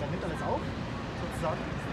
der nimmt auf, sozusagen.